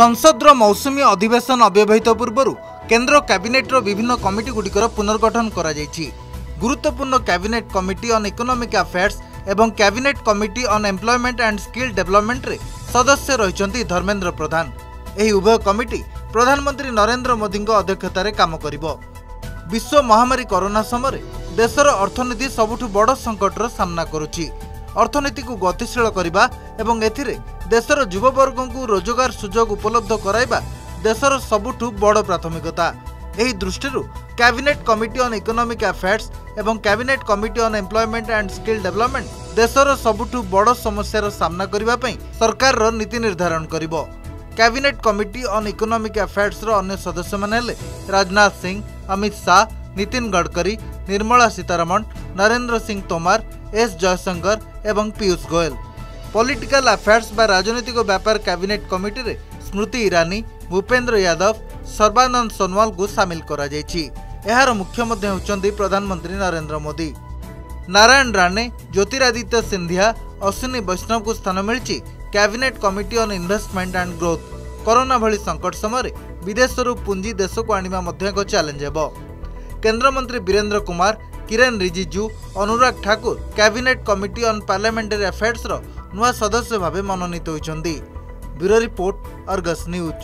ସଂସଦର ମୌସୁମୀ ଅଧିବେଶନ ଅବ୍ୟବହିତ ପୂର୍ବରୁ କେନ୍ଦ୍ର କ୍ୟାବିନେଟ୍ର ବିଭିନ୍ନ କମିଟିଗୁଡ଼ିକର ପୁନର୍ଗଠନ କରାଯାଇଛି। ଗୁରୁତ୍ୱପୂର୍ଣ୍ଣ cabinet committee on economic affairs ଏବଂ cabinet committee on employment and skill ଡେଭଲପମେଣ୍ଟରେ ସଦସ୍ୟ ରହିଛନ୍ତି ଧର୍ମେନ୍ଦ୍ର ପ୍ରଧାନ। ଏହି ଉଭୟ କମିଟି ପ୍ରଧାନମନ୍ତ୍ରୀ ନରେନ୍ଦ୍ର ମୋଦିଙ୍କ ଅଧ୍ୟକ୍ଷତାରେ କାମ କରିବ। ବିଶ୍ୱ ମହାମାରୀ କରୋନା ସମୟରେ ଦେଶର ଅର୍ଥନୀତି ସବୁଠୁ ବଡ଼ ସଙ୍କଟର ସାମ୍ନା କରୁଛି। ଅର୍ଥନୀତିକୁ ଗତିଶୀଳ କରିବା ଏବଂ ଏଥିରେ ଦେଶର ଯୁବବର୍ଗଙ୍କୁ ରୋଜଗାର ସୁଯୋଗ ଉପଲବ୍ଧ କରାଇବା ଦେଶର ସବୁଠୁ ବଡ଼ ପ୍ରାଥମିକତା। ଏହି ଦୃଷ୍ଟିରୁ cabinet committee on economic affairs ଏବଂ cabinet committee on employment and skill development ଦେଶର ସବୁଠୁ ବଡ଼ ସମସ୍ୟାର ସାମ୍ନା କରିବା ପାଇଁ ସରକାରର ନୀତି ନିର୍ଦ୍ଧାରଣ କରିବ। କ୍ୟାବିନେଟ୍ କମିଟି ଅନ୍ ଇକୋନୋମିକ୍ ଆଫେୟାର୍ସର ଅନ୍ୟ ସଦସ୍ୟମାନେ ହେଲେ ରାଜନାଥ ସିଂ ଅମିତ ଶାହ ନୀତିନ ଗଡ଼କରୀ ନିର୍ମଳା ସୀତାରମଣ ନରେନ୍ଦ୍ର ସିଂ ତୋମାର ଏସ୍ ଜୟଶଙ୍କର ଏବଂ ପୀୟୁଷ ଗୋୟଲ ପଲିଟିକାଲ ଆଫେୟାର୍ସ ବା ରାଜନୈତିକ ବ୍ୟାପାର କ୍ୟାବିନେଟ୍ କମିଟିରେ ସ୍ମୃତି ଇରାନୀ ଭୂପେନ୍ଦ୍ର ୟାଦବ ସର୍ବାନନ୍ଦ ସୋନୱାଲଙ୍କୁ ସାମିଲ କରାଯାଇଛି। ଏହାର ମୁଖ୍ୟ ମଧ୍ୟ ହେଉଛନ୍ତି ପ୍ରଧାନମନ୍ତ୍ରୀ ନରେନ୍ଦ୍ର ମୋଦି। ନାରାୟଣ ରାଣେ ଜ୍ୟୋତିରାଦିତ୍ୟ ସିନ୍ଧିଆ ଅଶ୍ୱିନୀ ବୈଷ୍ଣବଙ୍କୁ ସ୍ଥାନ ମିଳିଛି cabinet committee on investment and growth corona ଭଳି ସଙ୍କଟ ସମୟରେ ବିଦେଶରୁ ପୁଞ୍ଜି ଦେଶକୁ ଆଣିବା ମଧ୍ୟ ଏକ ଚ୍ୟାଲେଞ୍ଜ ହେବ। କେନ୍ଦ୍ରମନ୍ତ୍ରୀ Virendra Kumar Kiren Rijiju Anurag Thakur cabinet committee on parliamentary ଆଫେୟାର୍ସର ନୂଆ ସଦସ୍ୟ ଭାବେ ମନୋନୀତ ହୋଇଛନ୍ତି। Bureau report Argus news.